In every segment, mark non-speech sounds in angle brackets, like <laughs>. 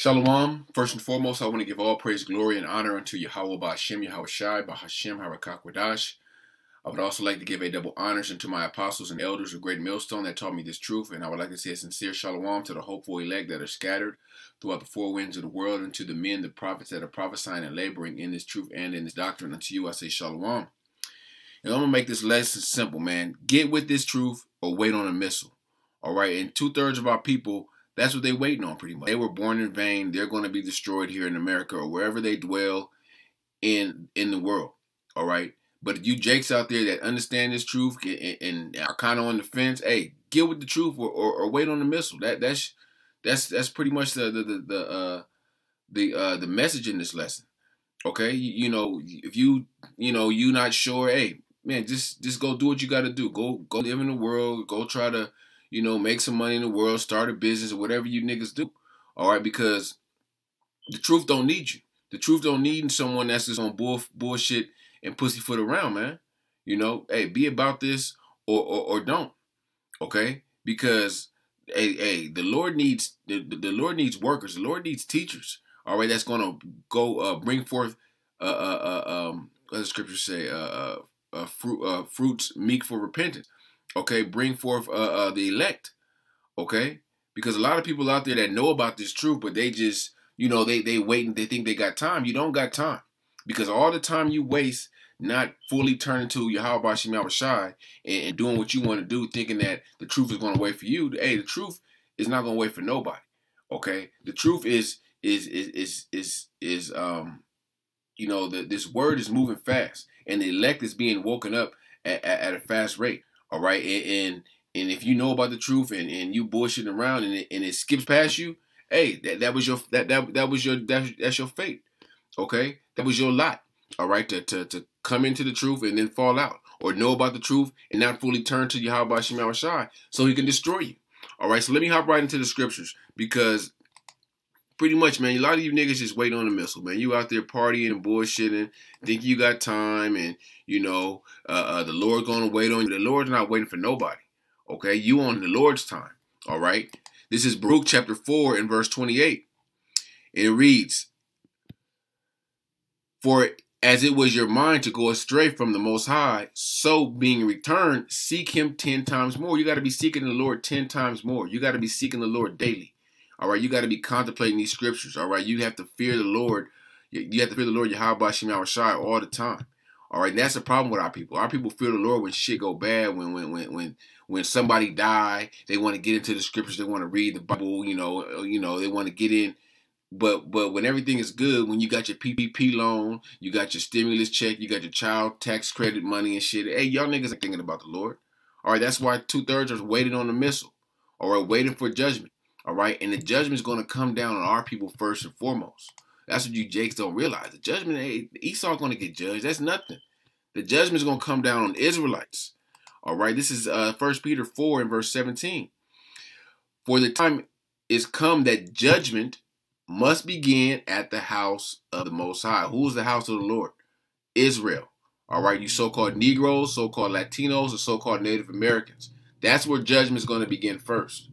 Shalom. First and foremost, I want to give all praise, glory, and honor unto Yahweh Ba'Hashem, Yahawashi, Ba'Hashem, Harakakwadash. I would also like to give a double honors unto my apostles and elders of Great Millstone that taught me this truth, and I would like to say a sincere shalom to the hopeful elect that are scattered throughout the four winds of the world, and to the men, the prophets that are prophesying and laboring in this truth and in this doctrine. Unto you I say shalom. And I'm going to make this lesson simple, man. Get with this truth or wait on a missile. All right, and two-thirds of our people that's what they're waiting on pretty much. They were born in vain. They're going to be destroyed here in America or wherever they dwell in in the world. All right. But you jakes out there that understand this truth and, and are kind of on the fence, hey, get with the truth or, or, or, wait on the missile. That that's that's that's pretty much the the the, the uh the uh the message in this lesson. Okay, you, you know, if you you know you not sure, hey man, just just go do what you got to do. Go go live in the world. Go try to you know, make some money in the world, start a business, whatever you niggas do. All right, because the truth don't need you. The truth don't need someone that's just on bull, bullshit and pussyfoot around, man. You know, hey, be about this or or, or don't. Okay, because hey, hey, the Lord needs the, the Lord needs workers. The Lord needs teachers. All right, that's gonna go uh, bring forth uh, uh, uh um, what does the scripture say? Uh, uh, uh, fruit, uh, fruits meek for repentance okay, bring forth uh, uh, the elect, okay? Because a lot of people out there that know about this truth, but they just, you know, they they wait and they think they got time. You don't got time because all the time you waste not fully turning to Yahweh Shem Shai and, and doing what you want to do, thinking that the truth is going to wait for you. Hey, the truth is not going to wait for nobody. Okay, the truth is is is is is is um, you know, the, this word is moving fast, and the elect is being woken up at, at, at a fast rate. All right, and and, and if you know about the truth and, and you bullshitting around and it, and it skips past you, hey, that, that was your that that that was your that, that's your fate. Okay, that was your lot. All right, to, to to come into the truth and then fall out, or know about the truth and not fully turn to Yahweh Shem Shai, so he can destroy you. All right, so let me hop right into the scriptures because pretty much, man, a lot of you niggas just wait on the missile, man. You out there partying and bullshitting, think you got time, and you know, uh, uh, the Lord's to wait on you. The Lord's not waiting for nobody. Okay, you on the Lord's time. All right. This is Baruch chapter four and verse twenty-eight. It reads, "For as it was your mind to go astray from the Most High, so being returned, seek Him ten times more. You got to be seeking the Lord ten times more. You got to be seeking the Lord daily. All right, you got to be contemplating these scriptures. All right, you have to fear the Lord. You have to fear the Lord Yahweh Shem Shai all the time. All right, and that's the problem with our people. Our people fear the Lord when shit go bad, when when when when when somebody die, they want to get into the scriptures, they want to read the Bible, you know, uh, you know, they want to get in. But but when everything is good, when you got your PPP loan, you got your stimulus check, you got your child tax credit money and shit. Hey, y'all niggas ain't thinking about the Lord. All right, that's why two thirds are waiting on the missile. All right, waiting for judgment. All right, and the judgment is going to come down on our people first and foremost. That's what you Jakes don't realize. The judgment, hey, Esau going to get judged. That's nothing. The judgment is going to come down on Israelites. All right, this is uh, 1 Peter 4 and verse 17. For the time is come that judgment must begin at the house of the Most High. Who is the house of the Lord? Israel. All right, you so-called Negroes, so-called Latinos, or so-called Native Americans. That's where judgment is going to begin first.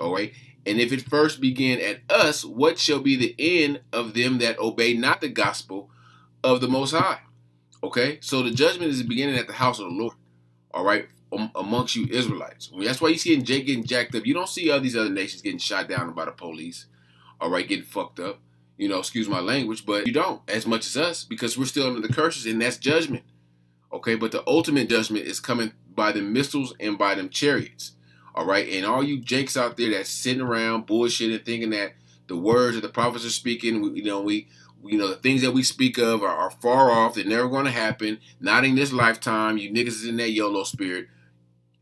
All right, and if it first begin at us, what shall be the end of them that obey not the gospel of the Most High? Okay, so the judgment is beginning at the house of the Lord. All right, um, amongst you Israelites. That's why you see Jake getting jacked up. You don't see all these other nations getting shot down by the police. All right, getting fucked up. You know, excuse my language, but you don't as much as us because we're still under the curses, and that's judgment. Okay, but the ultimate judgment is coming by the missiles and by them chariots. All right. And all you jakes out there that's sitting around bullshitting, thinking that the words that the prophets are speaking, you know, we, you know, the things that we speak of are, are far off. They're never going to happen. Not in this lifetime. You niggas in that YOLO spirit.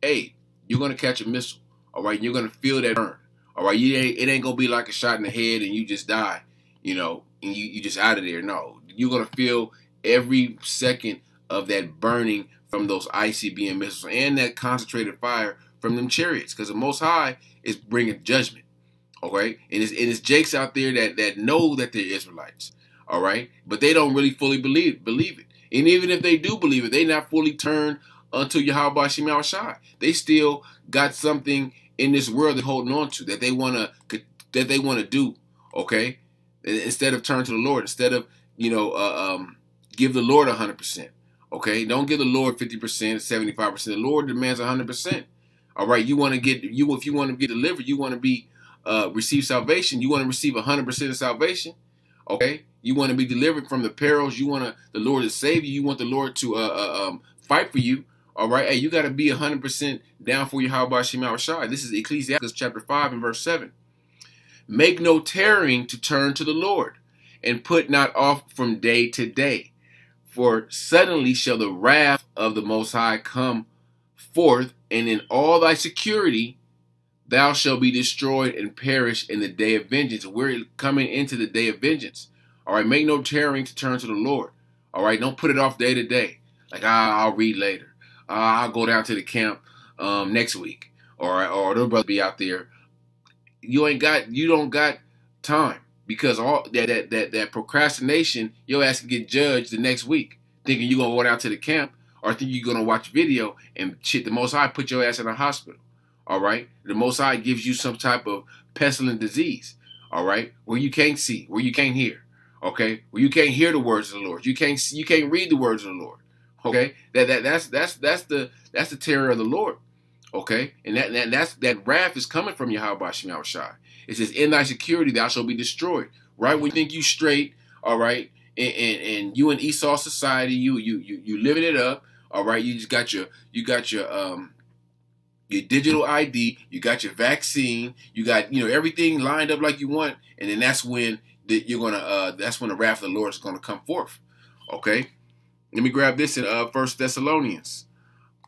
Hey, you're going to catch a missile. All right. You're going to feel that burn. All right. You ain't, it ain't going to be like a shot in the head and you just die, you know, and you, you just out of there. No, you're going to feel every second of that burning from those ICBM missiles and that concentrated fire from them chariots because the Most High is bringing judgment. All right, and it's, and it's Jakes out there that that know that they're Israelites. All right, but they don't really fully believe believe it. And even if they do believe it, they not fully turned unto Yahweh Shema Shai. They still got something in this world they're holding on to that they wanna that they wanna do. Okay, instead of turn to the Lord, instead of you know uh, um, give the Lord hundred percent. Okay, don't give the Lord fifty percent, seventy five percent. The Lord demands hundred percent. All right, you want to get you if you want to get delivered, you want to be uh, receive salvation. You want to receive hundred percent of salvation. Okay, you want to be delivered from the perils. You want to the Lord to save you. You want the Lord to uh, uh, um, fight for you. All right, hey, you got to be hundred percent down for your about Shema Shai. This is Ecclesiastes chapter five and verse seven. Make no tarrying to turn to the Lord, and put not off from day to day. For suddenly shall the wrath of the Most High come forth, and in all thy security thou shalt be destroyed and perish in the day of vengeance. We're coming into the day of vengeance. All right, make no tarrying to turn to the Lord. All right, don't put it off day to day. Like ah, I'll read later. Uh, I'll go down to the camp um, next week, or or their brother be out there you ain't got you don't got time because all that that that, that procrastination, your ass can get judged the next week, thinking you're gonna go down to the camp or think you're gonna watch video and shit. The Most High put your ass in a hospital. All right, the Most High gives you some type of pestilent disease. All right, where you can't see, where you can't hear. Okay, where you can't hear the words of the Lord. You can't you can't read the words of the Lord. Okay, that that that's that's that's the that's the terror of the Lord. Okay, and that, that that's that wrath is coming from Yahweh Shem Shai. It says, "In thy security thou shalt be destroyed." Right when you think you straight, all right, and, and, and you in Esau society, you you you you living it up, all right. You just got your you got your um your digital ID, you got your vaccine, you got you know everything lined up like you want, and then that's when that you're gonna uh that's when the wrath of the Lord is gonna come forth. Okay, let me grab this in uh First Thessalonians.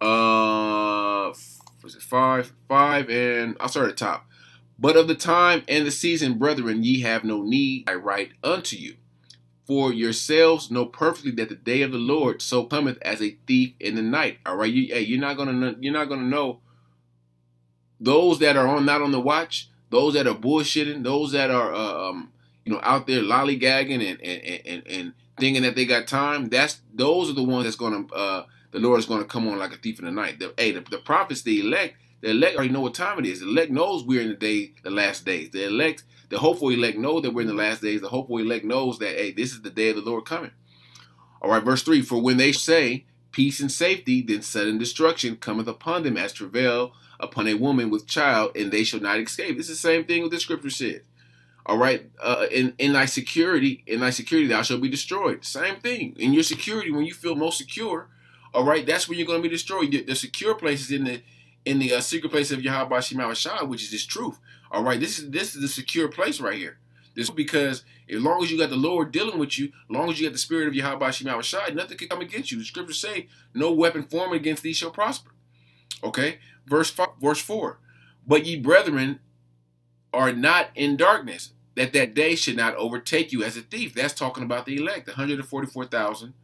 Uh was it five? Five and I'll start at the top. But of the time and the season, brethren, ye have no need I write unto you. For yourselves know perfectly that the day of the Lord so cometh as a thief in the night. All right, you, hey, you're not gonna you're not gonna know those that are on not on the watch, those that are bullshitting, those that are uh, um, you know out there lollygagging and and, and and thinking that they got time. That's those are the ones that's gonna uh, the Lord is to come on like a thief in the night. The, hey, the, the prophets, the elect, the elect already know what time it is. The elect knows we're in the day, the last days. The elect, the hopeful elect know that we're in the last days. The hopeful elect knows that, hey, this is the day of the Lord coming. All right, verse 3 For when they say peace and safety, then sudden destruction cometh upon them as travail upon a woman with child, and they shall not escape. It's the same thing with the scripture said. All right, uh, in in thy security, in thy security, thou shalt be destroyed. Same thing. In your security, when you feel most secure, all right, that's when you're going to be destroyed. The, the secure places in the in the uh, secret place of Yahweh Shema Shai, which is this truth. All right, this is this is the secure place right here. This because as long as you got the Lord dealing with you, as long as you got the spirit of Yahweh Shema Shai, nothing can come against you. The scriptures say, "No weapon formed against thee shall prosper." Okay, verse five, verse four. But ye brethren are not in darkness, that that day should not overtake you as a thief. That's talking about the elect, the hundred and forty-four thousand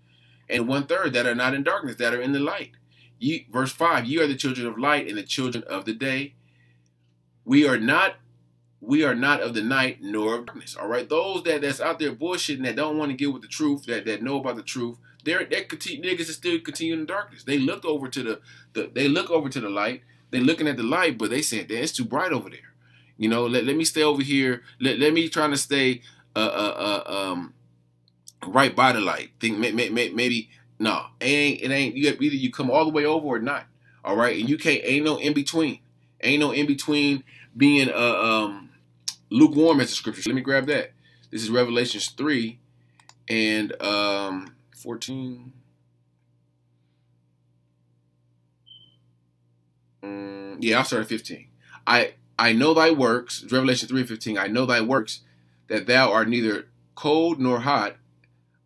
and one third that are not in darkness, that are in the light. Ye, verse 5 Ye are the children of light and the children of the day. We are not we are not of the night nor of darkness. All right. Those that that's out there bullshitting that don't want to get with the truth, that, that know about the truth, they're they continue niggas is still continuing in darkness. They look over to the, the they look over to the light. They're looking at the light, but they saying, it's too bright over there. You know, let, let me stay over here. Let, let me trying to stay uh, uh, uh, um, right by the light. Think maybe no, it ain't it ain't you either you come all the way over or not. All right, and you can't ain't no in between. Ain't no in between being uh, um lukewarm as the scripture. Let me grab that. This is Revelations three and um fourteen. Mm, yeah, I'll start at fifteen. I I know thy works, Revelation 3 15. I know thy works, that thou art neither cold nor hot.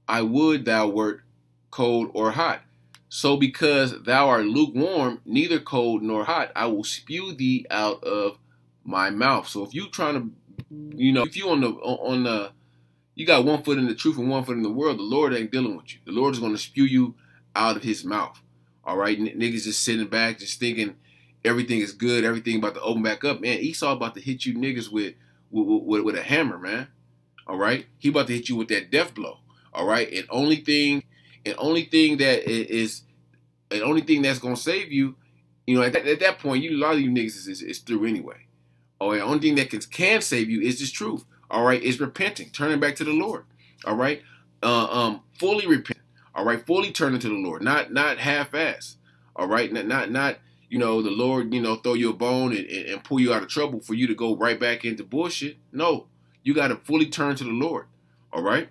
I would thou wert cold or hot. So because thou art lukewarm, neither cold nor hot, I will spew thee out of my mouth. So if you trying to, you know, if you on the on the, you got one foot in the truth and one foot in the world, the Lord ain't dealing with you. The Lord is going to spew you out of His mouth. All right, N niggas just sitting back, just thinking everything is good, everything about to open back up. Man, Esau about to hit you niggas with with, with, with a hammer, man. All right, he about to hit you with that death blow. All right, and only thing, and only thing that is, and only thing that's gonna save you, you know, at that, at that point, you a lot of you niggas is, is, is through anyway. Or oh, the only thing that can, can save you is this truth. all right, is repenting, turning back to the Lord. All right, uh, um, fully repent. All right, fully turning to the Lord, not not half-ass. All right, not not not you know the Lord, you know, throw you a bone and, and, and pull you out of trouble for you to go right back into bullshit. No, you got to fully turn to the Lord. All right,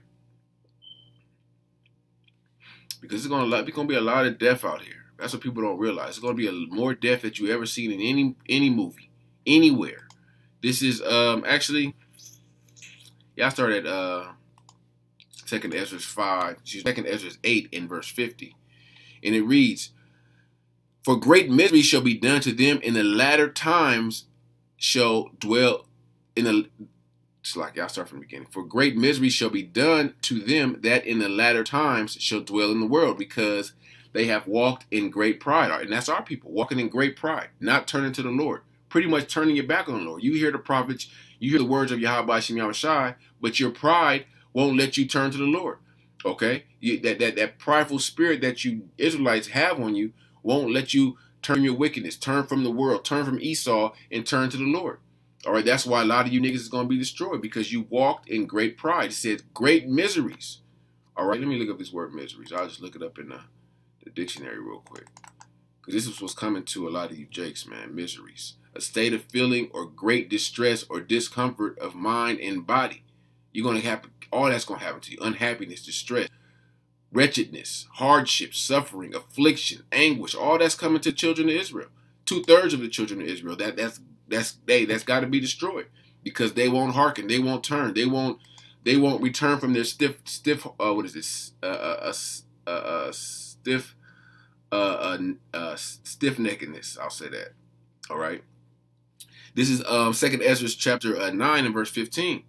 because it's gonna it's gonna be a lot of death out here. That's what people don't realize. It's gonna be a more death that you ever seen in any any movie, anywhere. This is um actually, yeah, I started uh second Esdras five, second Esdras eight in verse fifty, and it reads, "For great misery shall be done to them in the latter times, shall dwell in the." Like y'all start from the beginning. For great misery shall be done to them that in the latter times shall dwell in the world, because they have walked in great pride. And that's our people, walking in great pride, not turning to the Lord pretty much turning your back on the Lord. You hear the prophets, you hear the words of Yahweh Shem but your pride won't let you turn to the Lord. Okay? You, that, that, that prideful spirit that you Israelites have on you won't let you turn your wickedness, turn from the world, turn from Esau, and turn to the Lord. All right, that's why a lot of you niggas is going to be destroyed because you walked in great pride. It says great miseries. All right, let me look up this word miseries. I'll just look it up in the, the dictionary real quick. Because this is what's coming to a lot of you jakes, man. Miseries a state of feeling or great distress or discomfort of mind and body. You're going to have all that's going to happen to you unhappiness, distress, wretchedness, hardship, suffering, affliction, anguish. All that's coming to children of Israel. Two thirds of the children of Israel. That that's that's they that's got to be destroyed because they won't hearken, they won't turn, they won't they won't return from their stiff stiff uh, what is this uh, uh, uh, uh stiff uh, uh, uh stiff neckedness. I'll say that. All right. This is um, Second Esdras chapter uh, 9 and verse 15.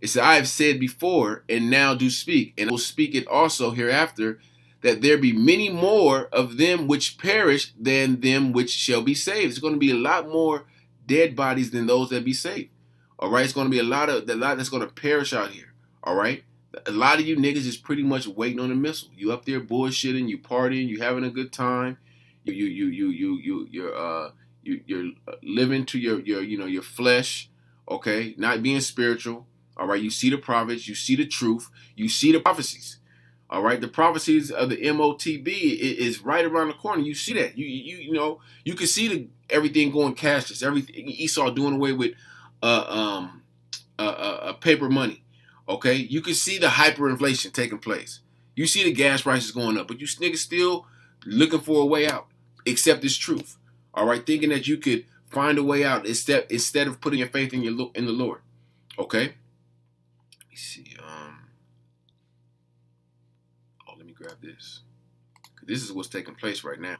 It says, I have said before, and now do speak, and will speak it also hereafter, that there be many more of them which perish than them which shall be saved. It's going to be a lot more dead bodies than those that be saved. All right, it's going to be a lot of a lot that's going to perish out here. All right, a lot of you niggas is pretty much waiting on a missile. You up there bullshitting, you partying, you having a good time. You you you you you you you're uh you, you're living to your your you know your flesh, okay, not being spiritual. All right, you see the prophets, you see the truth, you see the prophecies. All right, the prophecies of the MOTB is right around the corner. You see that. You you you know you can see the everything going cashless. Everything Esau doing away with uh um uh, uh, uh paper money. Okay, you can see the hyperinflation taking place. You see the gas prices going up, but you niggas still looking for a way out. Accept this truth. All right, thinking that you could find a way out instead instead of putting your faith in your in the Lord. Okay. Let me see. Um. Oh, let me grab this. This is what's taking place right now.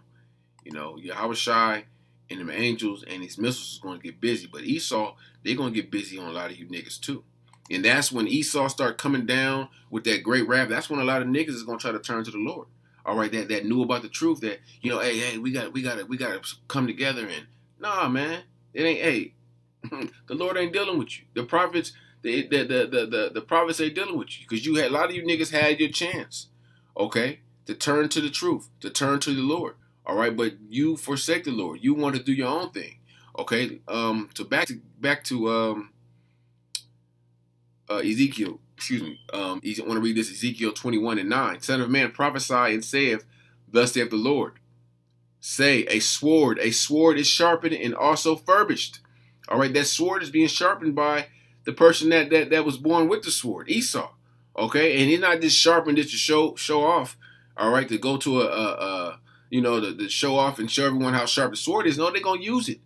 You know, Yahawashi and them angels and these missiles is going to get busy, but Esau they're going to get busy on a lot of you niggas too. And that's when Esau start coming down with that great rap. That's when a lot of niggas is going to try to turn to the Lord all right, that that knew about the truth, that you know, hey, hey, we got we got to we got to come together and nah, man, it ain't. Hey, <laughs> the Lord ain't dealing with you. The prophets, the the the the the, the prophets ain't dealing with you because you had a lot of you niggas had your chance, okay, to turn to the truth, to turn to the Lord. All right, but you forsake the Lord. You want to do your own thing. Okay, um, so back to back to um, uh, Ezekiel excuse me, um, I want to read this Ezekiel 21 and 9. Son of man, prophesy and saith, Thus saith the Lord. Say, a sword, a sword is sharpened and also furbished. All right, that sword is being sharpened by the person that that, that was born with the sword, Esau. Okay, and he's not just sharpened just to show show off. All right, to go to a, a, a you know, to, to show off and show everyone how sharp the sword is. No, they're gonna use it.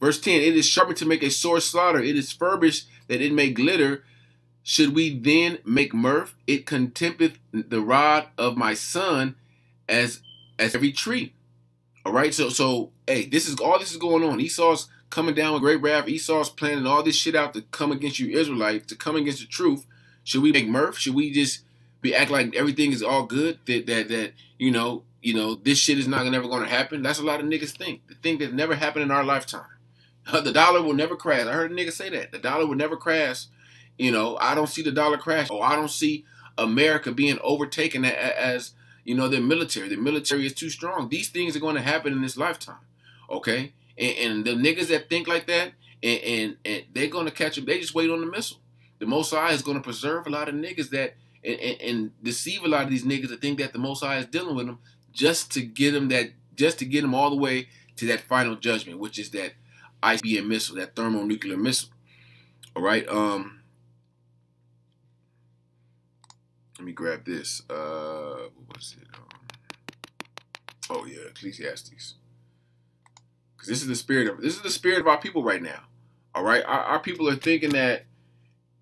Verse 10, it is sharpened to make a sore slaughter. It is furbished that it may glitter should we then make mirth? It contempteth the rod of my son as as every tree. All right, so so hey, this is all this is going on. Esau's coming down with great wrath. Esau's planning all this shit out to come against you Israelites, to come against the truth. Should we make mirth? Should we just be act like everything is all good? That that that you know you know this shit is not never going to happen. That's a lot of niggas think. The thing that never happened in our lifetime. <laughs> The dollar will never crash. I heard a nigga say that. The dollar will never crash you know, I don't see the dollar crash. Or I don't see America being overtaken as, you know, their military. The military is too strong. These things are going to happen in this lifetime. Okay? And, and the niggas that think like that, and, and, and they're going to catch them. They just wait on the missile. the Most High is going to preserve a lot of niggas that and, and, and, deceive a lot of these niggas to think that the Most High is dealing with them just to get them that just to get them all the way to that final judgment, which is that ICBM missile, that thermonuclear missile. All right. Um. Let me grab this. Uh, what was it? Um, oh yeah, Ecclesiastes. Because this is the spirit of this is the spirit of our people right now. All right, our, our people are thinking that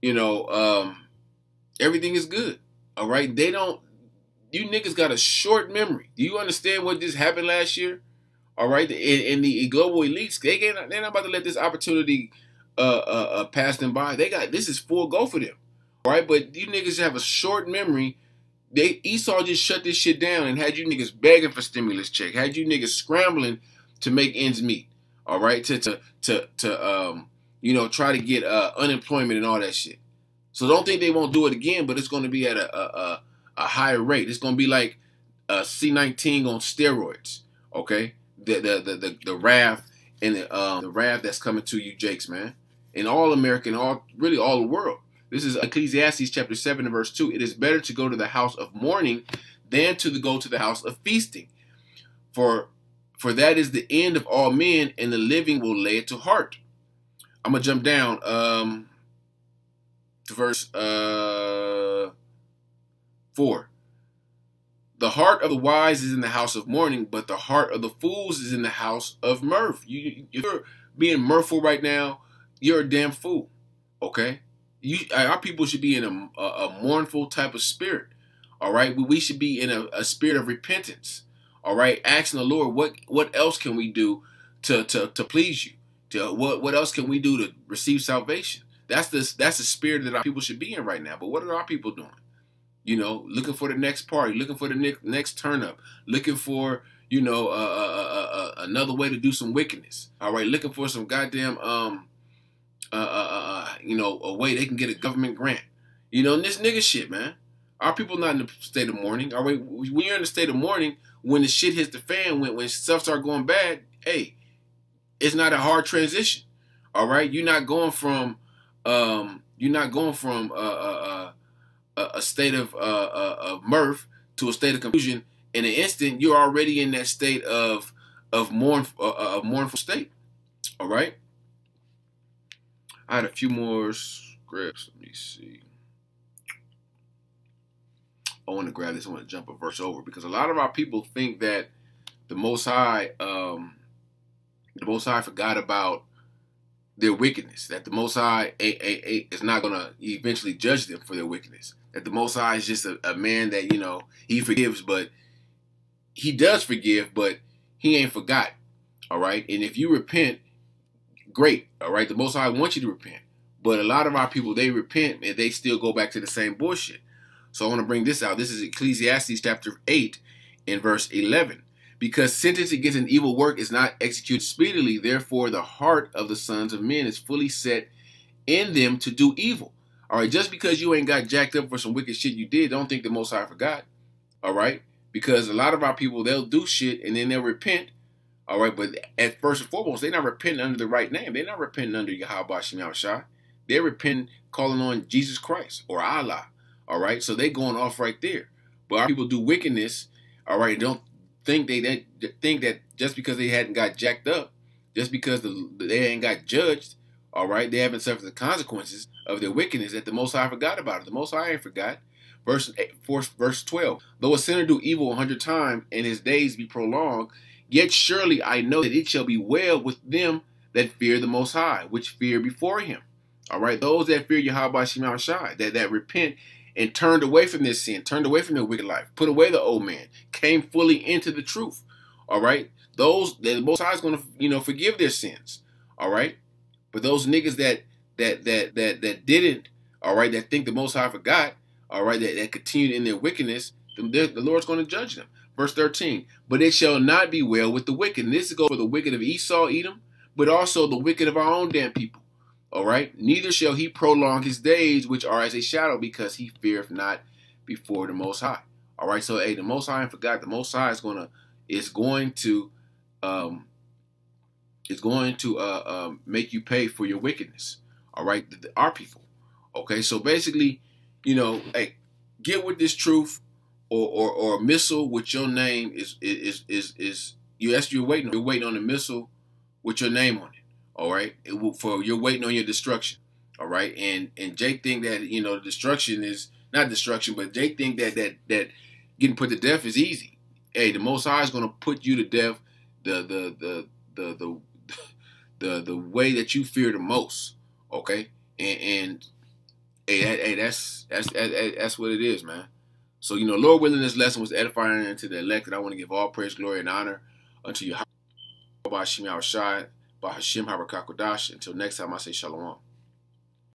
you know um, everything is good. All right, they don't. You niggas got a short memory. Do you understand what just happened last year? All right, and, the global elites, they ain't, they're not about to let this opportunity uh, uh, uh, pass them by. They got this is full go for them. All right, but you niggas have a short memory. They Esau just shut this shit down and had you niggas begging for stimulus check, had you niggas scrambling to make ends meet. All right, to to to to um you know try to get uh, unemployment and all that shit. So don't think they won't do it again, but it's going to be at a, a, a higher rate. It's going to be like a C19 on steroids. Okay, the the the the, the wrath and the um, the wrath that's coming to you, Jakes, man, in all American, all really all the world. This is Ecclesiastes chapter seven and verse two. It is better to go to the house of mourning than to the, go to the house of feasting, for for that is the end of all men, and the living will lay it to heart. I'm gonna jump down. Um, verse uh, 4. The heart of the wise is in the house of mourning, but the heart of the fools is in the house of mirth. You, you're being mirthful right now. You're a damn fool. Okay, you, uh, our people should be in a, a, mournful type of spirit. All right, we should be in a, a, spirit of repentance. All right, asking the Lord, what what else can we do to to to please you? To what what else can we do to receive salvation? That's the that's the spirit that our people should be in right now. But what are our people doing? You know, looking for the next party, looking for the next next turn up, looking for you know uh, uh, uh, another way to do some wickedness. All right, looking for some goddamn um you know a way they can get a government grant. You know, this nigga shit, man. Our people not in the state of mourning. All right, when you're in the state of mourning, when the shit hits the fan, when when stuff start going bad, hey, it's not a hard transition. All right, you're not going from um, you're not going from a, a, a, a state of, uh, of mirth to a state of confusion. In an instant, you're already in that state of of mourn a mournful state. All right. I had a few more scripts. Let me see. I want to grab this. I want to jump a verse over because a lot of our people think that the Most High, um, the Most High forgot about their wickedness. That the Most High is not going to eventually judge them for their wickedness. That the Most High is just a, a man that, you know, he forgives, but he does forgive, but he ain't forgot. All right. And if you repent, great. All right. The Most High wants you to repent. But a lot of our people, they repent and they still go back to the same bullshit. So I want to bring this out. This is Ecclesiastes chapter 8 in verse 11 because sentence against an evil work is not executed speedily. Therefore, the heart of the sons of men is fully set in them to do evil. All right, just because you ain't got jacked up for some wicked shit you did, don't think the Most High forgot. All right, because a lot of our people they'll do shit and then they'll repent. All right, but at first and foremost, they're not repenting under the right name. They're not repenting under Yahweh Shem Shah. They're repenting calling on Jesus Christ or Allah. All right, so they going off right there. But our people do wickedness. All right, don't think they, think that just because they hadn't got jacked up, just because the, they ain't got judged, all right, they haven't suffered the consequences of their wickedness that the Most High forgot about it. The Most High ain't forgot. Verse eight, verse 12. Though a sinner do evil a hundred times and his days be prolonged, yet surely I know that it shall be well with them that fear the Most High, which fear before him. All right, those that fear Yahawashi, that, that repent and turned away from this sin, turned away from their wicked life, put away the old man, came fully into the truth. All right, those the Most High is going to you know forgive their sins. All right, but those niggas that that that that that didn't, all right, that think the Most High forgot, all right, that, that continued in their wickedness, the, the Lord's going to judge them. Verse 13, but it shall not be well with the wicked. And this is go for the wicked of Esau, Edom, but also the wicked of our own damn people. All right. Neither shall he prolong his days, which are as a shadow, because he feareth not before the Most High. All right. So, hey, the Most High, I forgot the Most High is gonna is going to um is going to uh, uh make you pay for your wickedness. All right, our people. Okay, so basically, you know, hey, get with this truth or or, or a missile with your name is is is is you ask you're waiting you're waiting on a missile with your name on it. All right, will, for you're waiting on your destruction. All right, and and Jake think that you know destruction is not destruction, but Jake think that that that getting put to death is easy. Hey, the Most High is gonna put you to death the the the the the the, the way that you fear the most. Okay, and and hey, that, hey that's that's that, that's what it is, man. So you know, Lord willing, this lesson was edifying unto the elected. I want to give all praise, glory, and honor unto you. By Hashem Harakakodash. Until next time, I say Shalom.